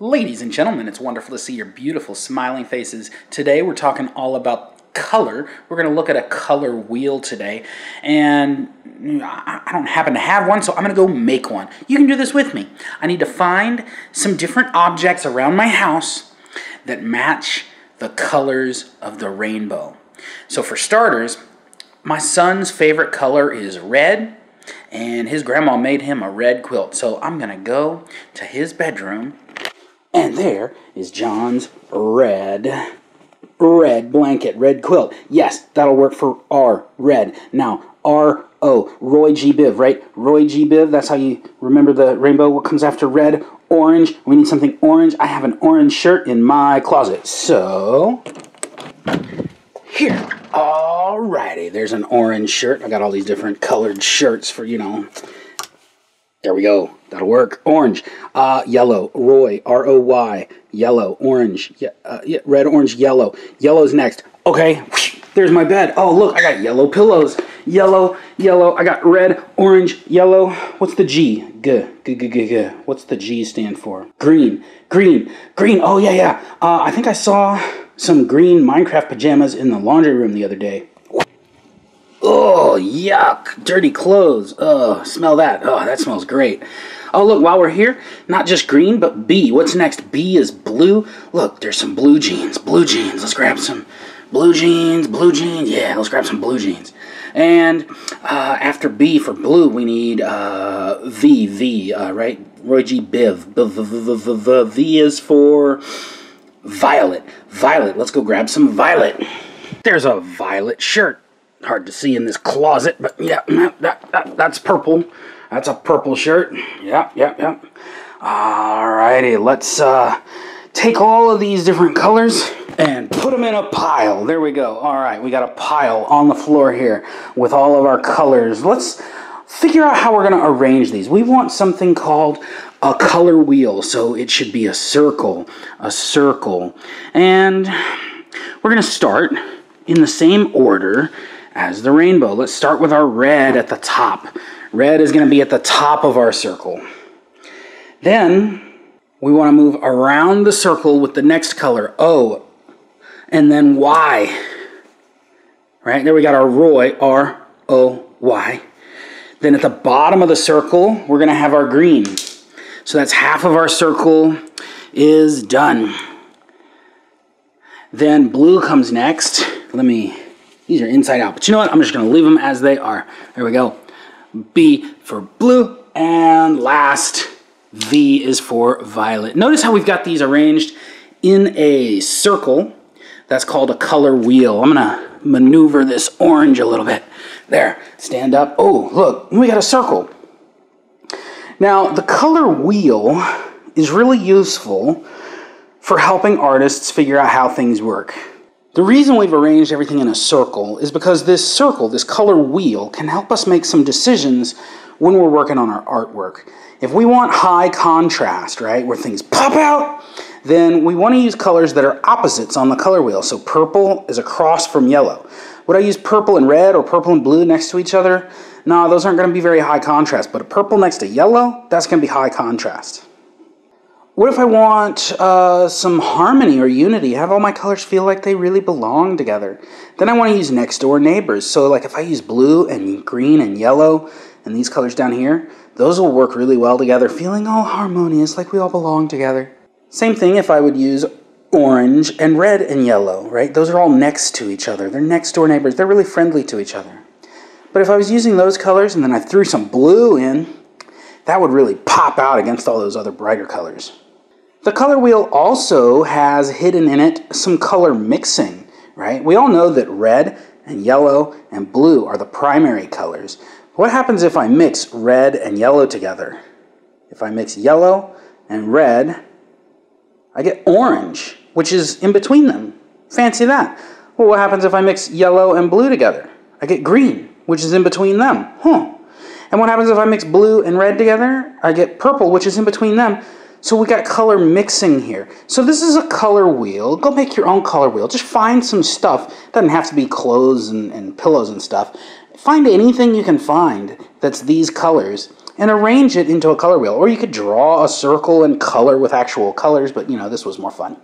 Ladies and gentlemen, it's wonderful to see your beautiful smiling faces. Today we're talking all about color. We're going to look at a color wheel today. And I don't happen to have one, so I'm going to go make one. You can do this with me. I need to find some different objects around my house that match the colors of the rainbow. So for starters, my son's favorite color is red, and his grandma made him a red quilt. So I'm going to go to his bedroom and there is John's red, red blanket, red quilt. Yes, that'll work for R, red. Now, R, O, Roy G. Biv, right? Roy G. Biv, that's how you remember the rainbow. What comes after red? Orange. We need something orange. I have an orange shirt in my closet. So, here. Alrighty, there's an orange shirt. I got all these different colored shirts for, you know, there we go. That'll work. Orange, uh, yellow, Roy, R O Y, yellow, orange, yeah, uh, yeah, red, orange, yellow. Yellow's next. Okay, there's my bed. Oh, look, I got yellow pillows. Yellow, yellow. I got red, orange, yellow. What's the G? G, g, g, g, g. What's the G stand for? Green, green, green. Oh, yeah, yeah. Uh, I think I saw some green Minecraft pajamas in the laundry room the other day. Oh, yuck. Dirty clothes. Oh, smell that. Oh, that smells great. Oh, look, while we're here, not just green, but B. What's next? B is blue. Look, there's some blue jeans. Blue jeans. Let's grab some blue jeans. Blue jeans. Yeah, let's grab some blue jeans. And uh, after B for blue, we need uh, V, V, uh, right? Roy G. Biv. B, v, v, v, v, v is for violet. Violet. Let's go grab some violet. There's a violet shirt hard to see in this closet, but yeah, that, that, that's purple. That's a purple shirt. Yeah, yeah, yeah. Alrighty, let's uh, take all of these different colors and put them in a pile. There we go. All right, we got a pile on the floor here with all of our colors. Let's figure out how we're going to arrange these. We want something called a color wheel, so it should be a circle, a circle. And we're going to start in the same order as the rainbow. Let's start with our red at the top. Red is going to be at the top of our circle. Then we want to move around the circle with the next color, O, and then Y. Right, there we got our Roy, R O Y. Then at the bottom of the circle, we're going to have our green. So that's half of our circle is done. Then blue comes next. Let me these are inside out. But you know what? I'm just to leave them as they are. There we go. B for blue. And last, V is for violet. Notice how we've got these arranged in a circle. That's called a color wheel. I'm to maneuver this orange a little bit. There. Stand up. Oh, look. We got a circle. Now, the color wheel is really useful for helping artists figure out how things work. The reason we've arranged everything in a circle is because this circle, this color wheel, can help us make some decisions when we're working on our artwork. If we want high contrast, right, where things pop out, then we want to use colors that are opposites on the color wheel. So purple is across from yellow. Would I use purple and red or purple and blue next to each other? No, those aren't going to be very high contrast, but a purple next to yellow, that's going to be high contrast. What if I want uh, some harmony or unity? Have all my colors feel like they really belong together? Then I want to use next door neighbors. So, like if I use blue and green and yellow and these colors down here, those will work really well together, feeling all harmonious, like we all belong together. Same thing if I would use orange and red and yellow, right? Those are all next to each other. They're next door neighbors. They're really friendly to each other. But if I was using those colors and then I threw some blue in, that would really pop out against all those other brighter colors. The color wheel also has hidden in it some color mixing, right? We all know that red and yellow and blue are the primary colors. What happens if I mix red and yellow together? If I mix yellow and red, I get orange, which is in between them. Fancy that. Well, what happens if I mix yellow and blue together? I get green, which is in between them. Huh. And what happens if I mix blue and red together? I get purple, which is in between them. So we got color mixing here. So this is a color wheel. Go make your own color wheel. Just find some stuff. Doesn't have to be clothes and, and pillows and stuff. Find anything you can find that's these colors and arrange it into a color wheel. Or you could draw a circle and color with actual colors, but you know, this was more fun.